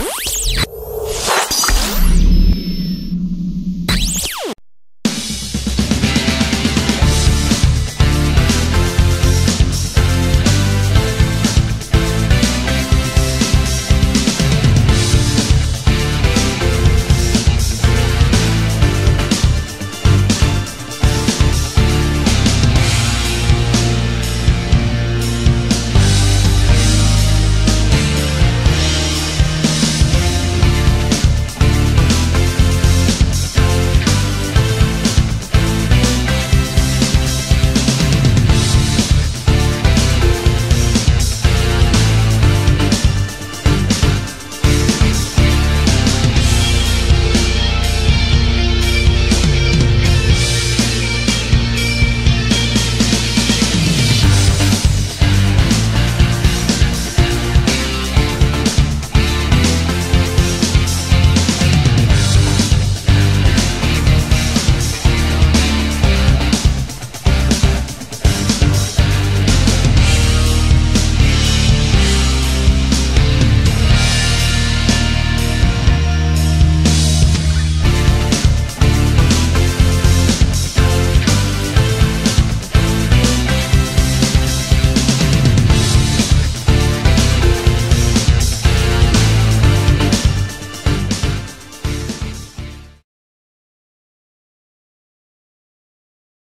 Bye.